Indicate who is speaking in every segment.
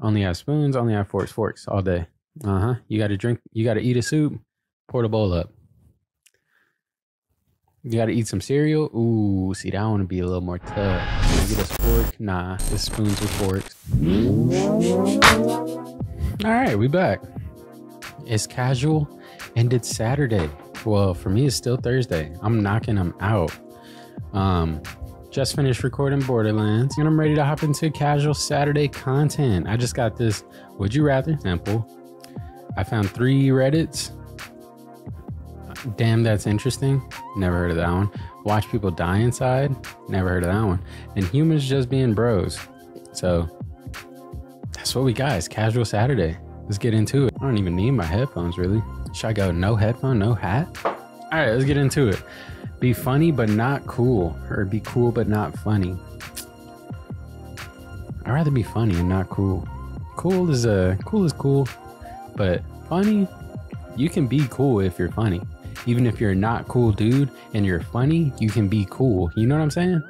Speaker 1: Only have spoons, only have forks, forks all day. Uh huh. You got to drink, you got to eat a soup, pour the bowl up. You got to eat some cereal. Ooh, see, that want to be a little more tough. Get a fork? Nah, it's spoons with forks. All right, we back. It's casual and it's Saturday. Well, for me, it's still Thursday. I'm knocking them out. Um, just finished recording Borderlands and I'm ready to hop into casual Saturday content. I just got this Would You Rather simple. I found three Reddits. Damn, that's interesting. Never heard of that one. Watch people die inside. Never heard of that one. And humans just being bros. So that's what we got. It's casual Saturday. Let's get into it. I don't even need my headphones really. Should I go no headphone, no hat? All right, let's get into it. Be funny but not cool, or be cool but not funny. I'd rather be funny and not cool. Cool is uh cool is cool, but funny, you can be cool if you're funny. Even if you're not cool dude and you're funny, you can be cool. You know what I'm saying?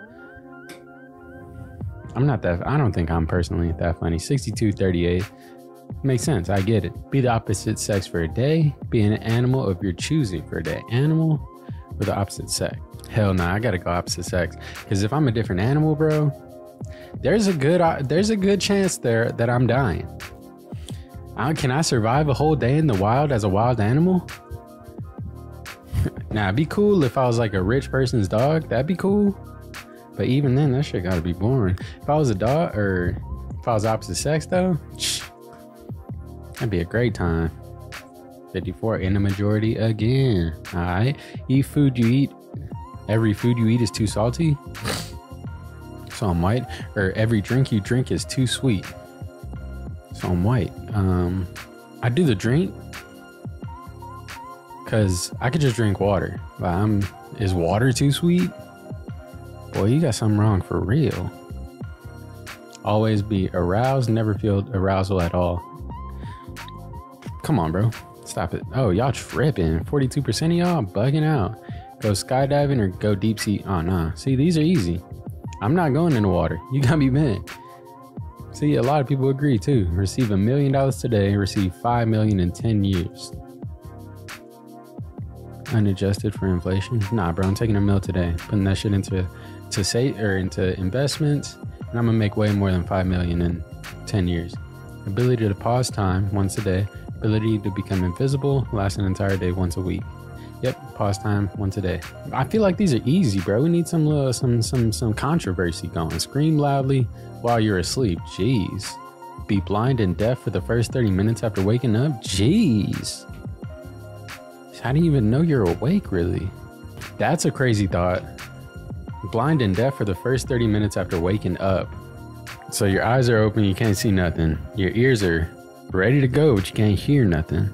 Speaker 1: I'm not that I don't think I'm personally that funny. 62 38. Makes sense. I get it. Be the opposite sex for a day. Be an animal of your choosing for a day. Animal or the opposite sex. Hell no, nah, I gotta go opposite sex. Because if I'm a different animal, bro, there's a good uh, there's a good chance there that I'm dying. Uh, can I survive a whole day in the wild as a wild animal? now, it'd be cool if I was like a rich person's dog. That'd be cool. But even then, that shit gotta be boring. If I was a dog, or if I was opposite sex, though, that'd be a great time. 54 in the majority again. All right. Eat food you eat. Every food you eat is too salty. So I'm white. Or every drink you drink is too sweet. So I'm white. Um, I do the drink because I could just drink water. But I'm is water too sweet? Boy, you got something wrong for real. Always be aroused, never feel arousal at all. Come on, bro. Stop it. Oh, y'all tripping. 42% of y'all bugging out. Go skydiving or go deep sea. Oh, nah. See, these are easy. I'm not going in the water. You got me bent. See, a lot of people agree too. Receive a million dollars today, receive five million in 10 years. Unadjusted for inflation. Nah, bro, I'm taking a mill today. Putting that shit into to say or into investments. And I'm gonna make way more than five million in 10 years. Ability to pause time once a day ability to become invisible, last an entire day once a week. Yep, pause time once a day. I feel like these are easy, bro. We need some little, some some some controversy going. Scream loudly while you're asleep. Jeez. Be blind and deaf for the first 30 minutes after waking up. Jeez. How do you even know you're awake, really? That's a crazy thought. Blind and deaf for the first 30 minutes after waking up. So your eyes are open, you can't see nothing. Your ears are ready to go, but you can't hear nothing.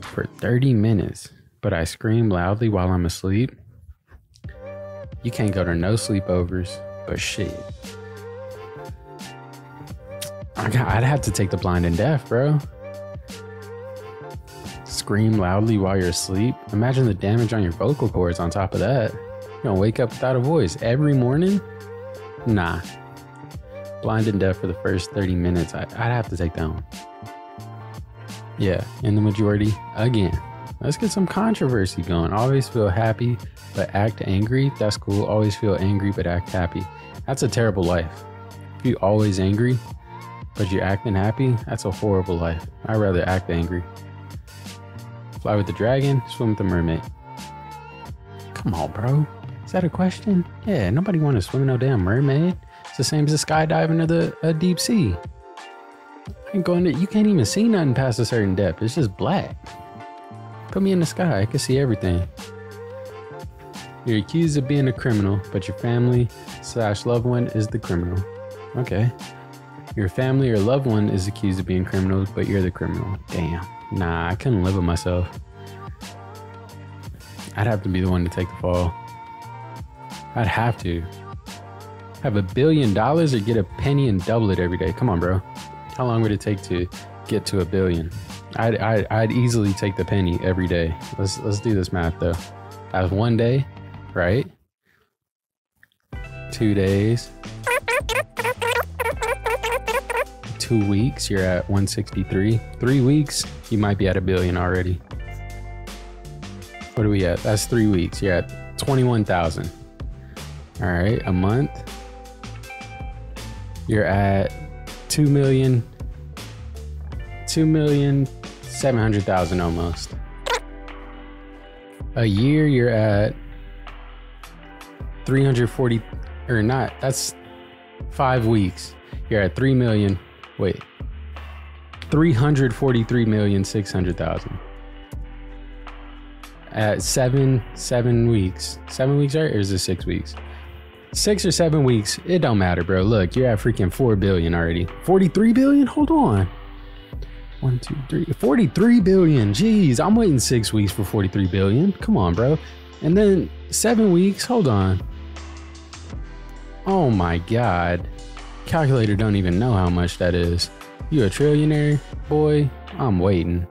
Speaker 1: For 30 minutes, but I scream loudly while I'm asleep. You can't go to no sleepovers, but shit. I I'd have to take the blind and deaf, bro. Scream loudly while you're asleep. Imagine the damage on your vocal cords on top of that. You're gonna wake up without a voice every morning? Nah, blind and deaf for the first 30 minutes, I, would have to take that one. Yeah, in the majority, again. Let's get some controversy going. Always feel happy, but act angry. That's cool. Always feel angry, but act happy. That's a terrible life. If you always angry, but you're acting happy, that's a horrible life. I'd rather act angry. Fly with the dragon, swim with the mermaid. Come on, bro. Is that a question? Yeah, nobody want to swim no damn mermaid. It's the same as a skydiving to the a deep sea. You going to, you can't even see nothing past a certain depth. It's just black. Put me in the sky. I can see everything. You're accused of being a criminal, but your family slash loved one is the criminal. Okay. Your family or loved one is accused of being criminals, but you're the criminal. Damn. Nah, I couldn't live with myself. I'd have to be the one to take the fall. I'd have to have a billion dollars or get a penny and double it every day? Come on, bro. How long would it take to get to a billion? I'd, I'd, I'd easily take the penny every day. Let's let's do this math though. As one day, right? Two days. two weeks, you're at 163. Three weeks, you might be at a billion already. What are we at? That's three weeks. You're at 21,000. All right, a month. You're at 2 million, 2 million, 700,000 almost. A year, you're at 340, or not, that's five weeks. You're at 3 million, wait, 343 million, 600,000 at seven seven weeks. Seven weeks, right? Or is it six weeks? Six or seven weeks. It don't matter, bro. Look, you're at freaking four billion already. Forty-three billion. Hold on. One, two, three. Forty-three billion. Jeez, I'm waiting six weeks for forty-three billion. Come on, bro. And then seven weeks. Hold on. Oh my god. Calculator don't even know how much that is. You a trillionaire, boy? I'm waiting.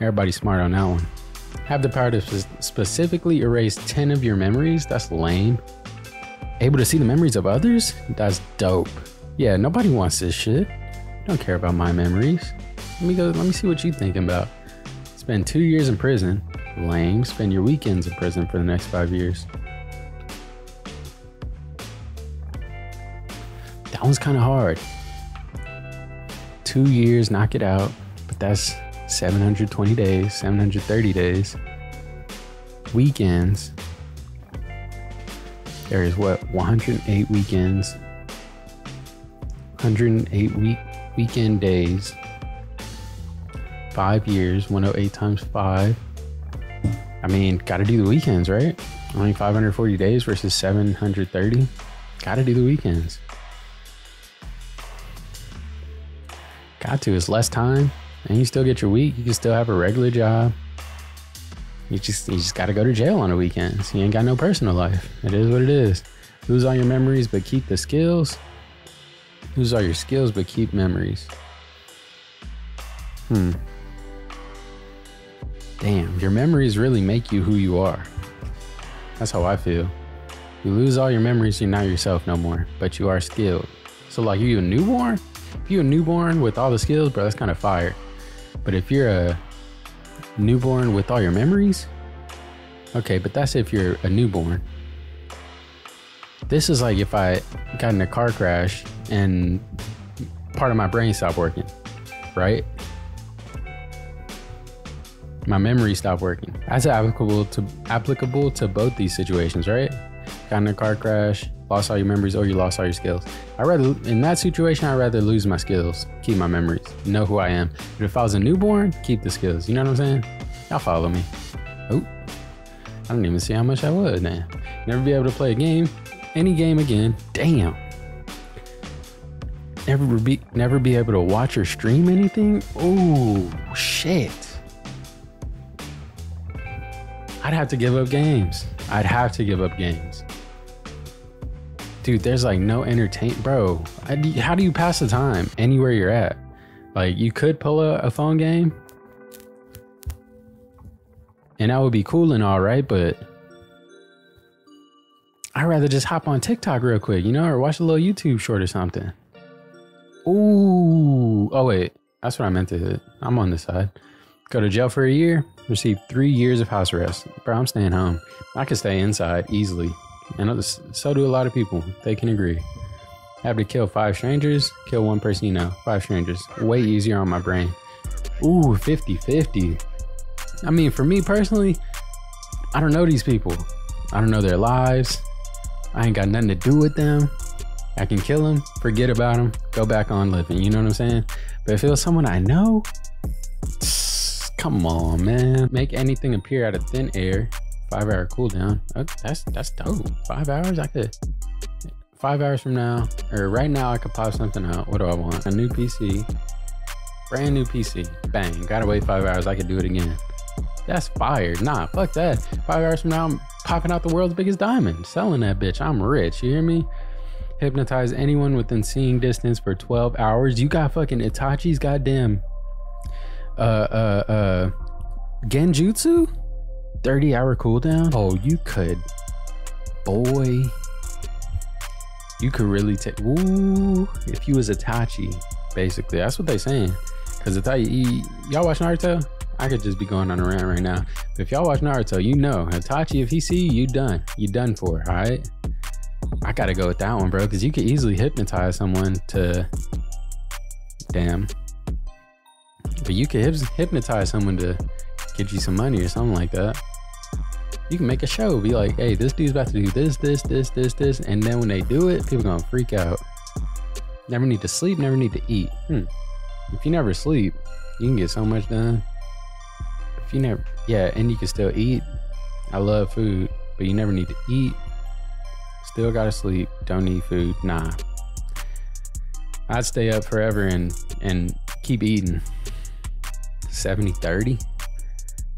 Speaker 1: Everybody's smart on that one. Have the power to specifically erase 10 of your memories? That's lame. Able to see the memories of others? That's dope. Yeah, nobody wants this shit. Don't care about my memories. Let me go, let me see what you thinking about. Spend two years in prison. Lame. Spend your weekends in prison for the next five years. That one's kind of hard. Two years, knock it out. But that's 720 days, 730 days, weekends. There is what 108 weekends, 108 week weekend days, five years, 108 times five. I mean, got to do the weekends, right? Only 540 days versus 730. Got to do the weekends. Got to. It's less time and you still get your week. You can still have a regular job. You just you just got to go to jail on the weekends. You ain't got no personal life. It is what it is. Lose all your memories, but keep the skills. Lose all your skills, but keep memories. Hmm. Damn, your memories really make you who you are. That's how I feel. You lose all your memories, you're not yourself no more, but you are skilled. So, like, you a newborn? If you a newborn with all the skills, bro, that's kind of fire. But if you're a newborn with all your memories, okay, but that's if you're a newborn. This is like if I got in a car crash and part of my brain stopped working, right? My memory stopped working. That's applicable to applicable to both these situations, right? Got in a car crash, lost all your memories, or you lost all your skills. I rather in that situation, I'd rather lose my skills, keep my memories, know who I am. But if I was a newborn, keep the skills. You know what I'm saying? Y'all follow me. Oh, I don't even see how much I would now. Never be able to play a game, any game again. Damn. Never be never be able to watch or stream anything. Oh shit. I'd have to give up games. I'd have to give up games dude, there's like no entertain, bro. how do you pass the time anywhere you're at? Like, you could pull a, a phone game, and that would be cool and all, right? But I'd rather just hop on TikTok real quick, you know, or watch a little YouTube short or something. Ooh, oh wait, that's what I meant to hit. I'm on this side. Go to jail for a year, receive three years of house arrest. Bro, I'm staying home. I can stay inside easily. And so do a lot of people. They can agree. Have to kill five strangers, kill one person you know. Five strangers. Way easier on my brain. Ooh, 50 50. I mean, for me personally, I don't know these people. I don't know their lives. I ain't got nothing to do with them. I can kill them, forget about them, go back on living. You know what I'm saying? But if it was someone I know, come on, man. Make anything appear out of thin air Five hour cooldown. Oh, that's that's dope. Five hours, I could. Five hours from now, or right now, I could pop something out. What do I want? A new PC, brand new PC. Bang! Gotta wait five hours. I could do it again. That's fired. Nah, fuck that. Five hours from now, I'm popping out the world's biggest diamond, selling that bitch. I'm rich. You hear me? Hypnotize anyone within seeing distance for 12 hours. You got fucking Itachi's goddamn uh uh uh genjutsu? 30 hour cooldown? Oh, you could. Boy. You could really take. Ooh, if you was Itachi, basically, that's what they saying. Cause Itachi, y'all watch Naruto? I could just be going on a rant right now. But if y'all watch Naruto, you know Itachi. If he see you, you done. You done for. All right. I gotta go with that one, bro, because you could easily hypnotize someone to. Damn. But you could hypnotize someone to get you some money or something like that. You can make a show, be like, hey, this dude's about to do this, this, this, this, this. And then when they do it, people gonna freak out. Never need to sleep, never need to eat. Hmm. If you never sleep, you can get so much done. If you never, yeah, and you can still eat. I love food, but you never need to eat. Still gotta sleep. Don't need food. Nah. I'd stay up forever and and keep eating. 70 30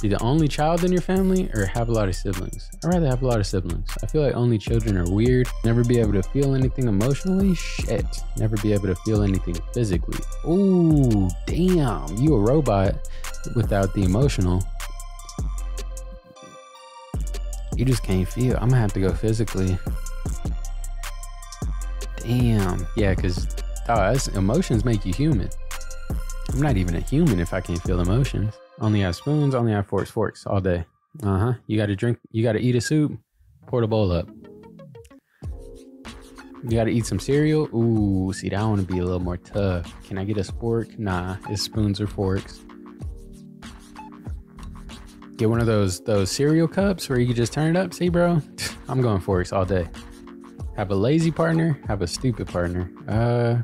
Speaker 1: be the only child in your family or have a lot of siblings? I'd rather have a lot of siblings. I feel like only children are weird. Never be able to feel anything emotionally? Shit. Never be able to feel anything physically. Ooh, damn. You a robot without the emotional. You just can't feel. I'm gonna have to go physically. Damn. Yeah, because emotions make you human. I'm not even a human if I can't feel emotions. Only have spoons, only have forks, forks all day. Uh huh. You got to drink, you got to eat a soup, pour the bowl up. You got to eat some cereal. Ooh, see, that want to be a little more tough. Can I get a spork? Nah, it's spoons or forks. Get one of those those cereal cups where you can just turn it up. See, bro, I'm going forks all day. Have a lazy partner, have a stupid partner. Uh,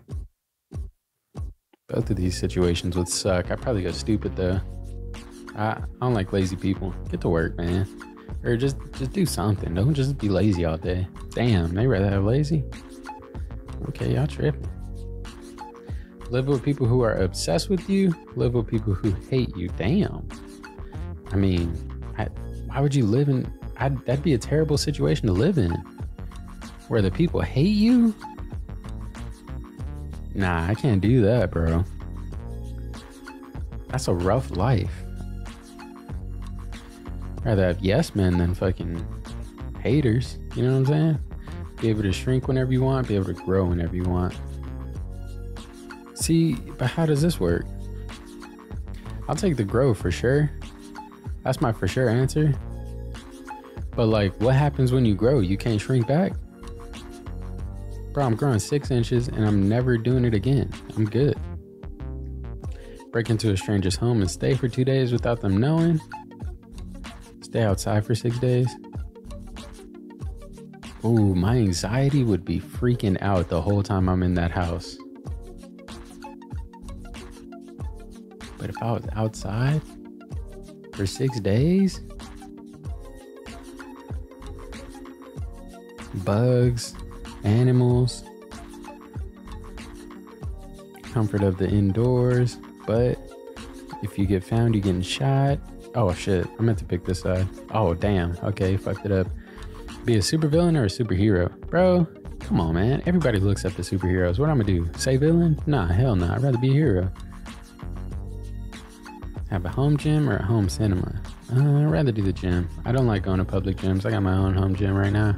Speaker 1: both of these situations would suck. I'd probably go stupid though. I, I don't like lazy people. Get to work, man. Or just just do something. Don't just be lazy all day. Damn, they rather have lazy. Okay, y'all tripping. Live with people who are obsessed with you. Live with people who hate you. Damn. I mean, I, why would you live in? I'd, that'd be a terrible situation to live in, where the people hate you. Nah, I can't do that, bro. That's a rough life rather have yes men than fucking haters. You know what I'm saying? Be able to shrink whenever you want, be able to grow whenever you want. See, but how does this work? I'll take the grow for sure. That's my for sure answer. But like, what happens when you grow? You can't shrink back? Bro, I'm growing six inches and I'm never doing it again. I'm good. Break into a stranger's home and stay for two days without them knowing stay outside for six days? Ooh, my anxiety would be freaking out the whole time I'm in that house. But if I was outside for six days, bugs, animals, comfort of the indoors, but if you get found, you're getting shot. Oh shit, I meant to pick this side. Oh damn. Okay, fucked it up. Be a supervillain or a superhero? Bro, come on man. Everybody looks up to superheroes. What I'm gonna do? Say villain? Nah, hell no. Nah. I'd rather be a hero. Have a home gym or a home cinema? Uh, I'd rather do the gym. I don't like going to public gyms. I got my own home gym right now.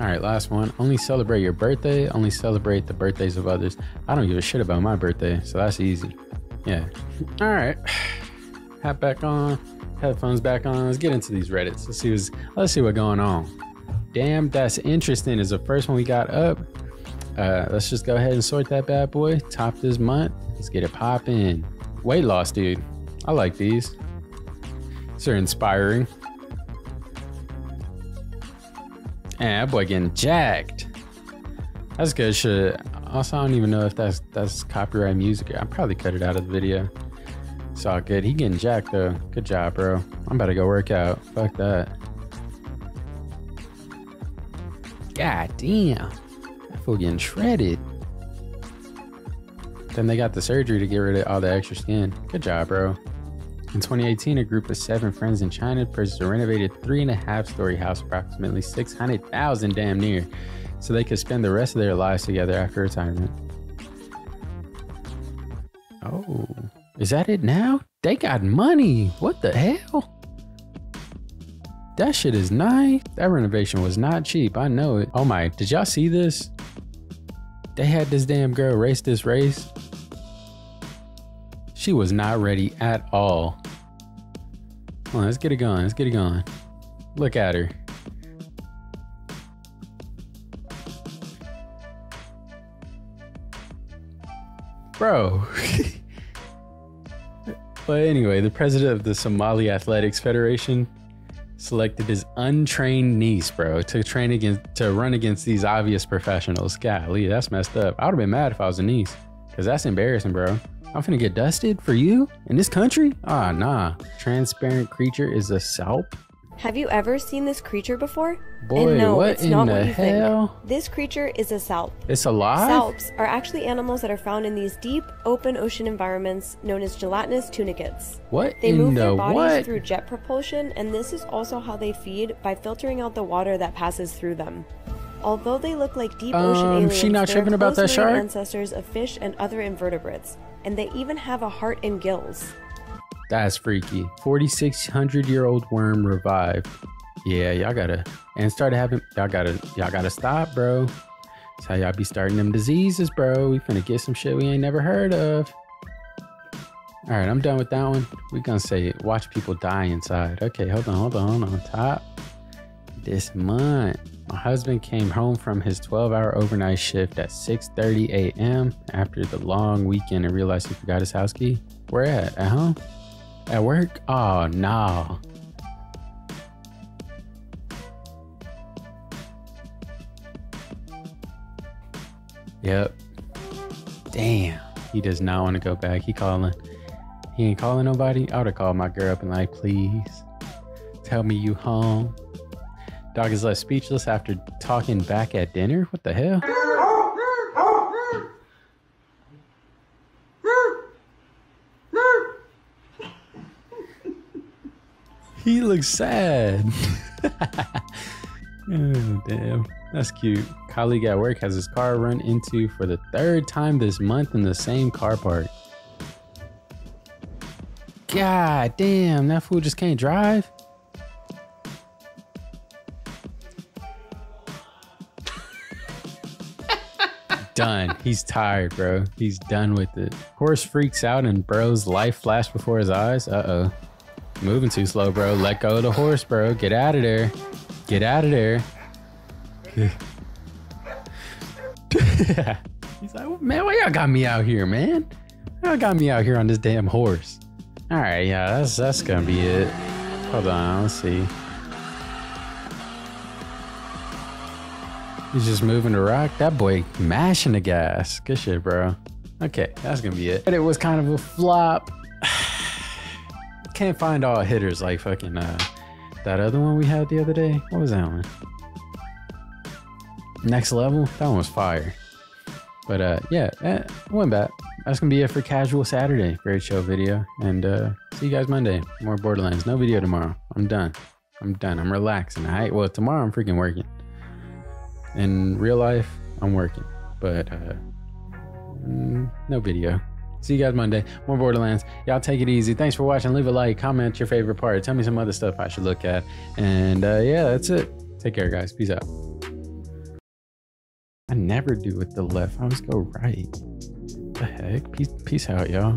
Speaker 1: All right, last one. Only celebrate your birthday. Only celebrate the birthdays of others. I don't give a shit about my birthday, so that's easy. Yeah. All right. Hat back on. Headphones back on. Let's get into these Reddits. Let's see what's let's see what's going on. Damn, that's interesting. Is the first one we got up. Uh, let's just go ahead and sort that bad boy. Top this month. Let's get it popping. Weight loss, dude. I like these. These are inspiring. And that boy getting jacked. That's good shit. Also, I don't even know if that's that's copyright music. I probably cut it out of the video. It's all good. He getting jacked though. Good job, bro. I'm about to go work out. Fuck that. God damn. That fool getting shredded. Then they got the surgery to get rid of all the extra skin. Good job, bro. In 2018, a group of seven friends in China purchased a renovated three and a half story house, approximately 600,000 damn near, so they could spend the rest of their lives together after retirement. Oh, is that it now? They got money. What the hell? That shit is nice. That renovation was not cheap. I know it. Oh my, did y'all see this? They had this damn girl race this race. She was not ready at all. Come on, let's get it going. Let's get it going. Look at her. Bro. but anyway, the president of the Somali Athletics Federation selected his untrained niece, bro, to train against to run against these obvious professionals. Golly, that's messed up. I would have been mad if I was a niece. Cause that's embarrassing, bro. I'm finna get dusted for you in this country? Ah, nah. Transparent creature is a salp.
Speaker 2: Have you ever seen this creature before?
Speaker 1: Boy,
Speaker 2: and no,
Speaker 1: what
Speaker 2: it's
Speaker 1: in
Speaker 2: not
Speaker 1: the
Speaker 2: what you
Speaker 1: hell?
Speaker 2: think. This creature is a salp.
Speaker 1: It's alive?
Speaker 2: Salps are actually animals that are found in these deep, open ocean environments known as gelatinous tunicates.
Speaker 1: What
Speaker 2: They move
Speaker 1: the
Speaker 2: their bodies
Speaker 1: what?
Speaker 2: through jet propulsion, and this is also how they feed by filtering out the water that passes through them. Although they look like deep ocean
Speaker 1: Um,
Speaker 2: aliens,
Speaker 1: she not tripping about that shark?
Speaker 2: ancestors of fish and other invertebrates, and they even have a heart and gills.
Speaker 1: That's freaky. 4,600 year old worm revived. Yeah, y'all gotta and started having y'all gotta y'all gotta stop, bro. That's how y'all be starting them diseases, bro. We finna get some shit we ain't never heard of. All right, I'm done with that one. We gonna say watch people die inside. Okay, hold on, hold on, hold on. Top this month. My husband came home from his 12-hour overnight shift at 6:30 a.m. after the long weekend and realized he forgot his house key. Where at? At home? At work? Oh no. Yep. Damn. He does not want to go back. He calling. He ain't calling nobody. I would have called my girl up and like, please tell me you home. Dog is left speechless after talking back at dinner. What the hell? He looks sad. oh, damn. That's cute. Colleague at work has his car run into for the third time this month in the same car park. God damn, that fool just can't drive. done. He's tired, bro. He's done with it. Horse freaks out and bro's life flashed before his eyes. Uh oh. Moving too slow, bro. Let go of the horse, bro. Get out of there. Get out of there. He's like, man, why y'all got me out here, man? Y'all got me out here on this damn horse. All right, yeah, that's that's gonna be it. Hold on, let's see. He's just moving the rock. That boy mashing the gas. Good shit, bro. Okay, that's gonna be it. But it was kind of a flop. Can't find all hitters like fucking uh that other one we had the other day. What was that one? Next level? That one was fire. But uh yeah, eh, went back. That's gonna be it for casual Saturday. Great show video. And uh see you guys Monday. More Borderlands. No video tomorrow. I'm done. I'm done. I'm relaxing. I well tomorrow I'm freaking working. In real life, I'm working. But uh mm, no video. See you guys Monday. More Borderlands. Y'all take it easy. Thanks for watching. Leave a like, comment your favorite part. Tell me some other stuff I should look at. And uh, yeah, that's it. Take care, guys. Peace out. I never do with the left. I always go right. The heck? Peace, peace out, y'all.